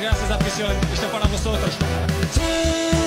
Graças gracias, afición. Esto é para vosotros.